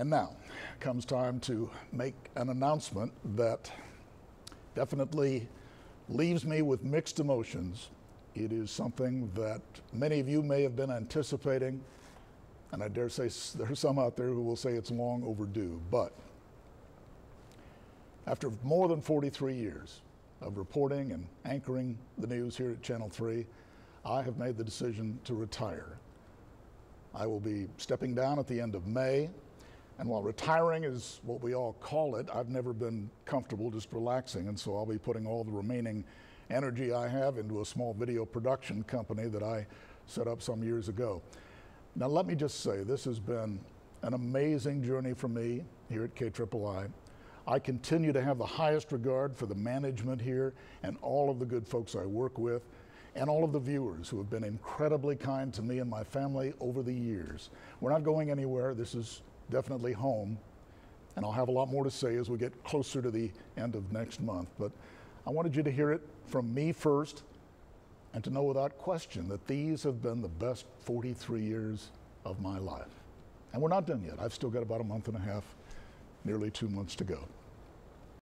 And now comes time to make an announcement that definitely leaves me with mixed emotions. It is something that many of you may have been anticipating, and I dare say there are some out there who will say it's long overdue. But after more than 43 years of reporting and anchoring the news here at Channel 3, I have made the decision to retire. I will be stepping down at the end of May. And while retiring is what we all call it, I've never been comfortable just relaxing. And so I'll be putting all the remaining energy I have into a small video production company that I set up some years ago. Now, let me just say, this has been an amazing journey for me here at KIII. I continue to have the highest regard for the management here and all of the good folks I work with and all of the viewers who have been incredibly kind to me and my family over the years. We're not going anywhere. This is definitely home. And I'll have a lot more to say as we get closer to the end of next month. But I wanted you to hear it from me first and to know without question that these have been the best 43 years of my life. And we're not done yet. I've still got about a month and a half, nearly two months to go.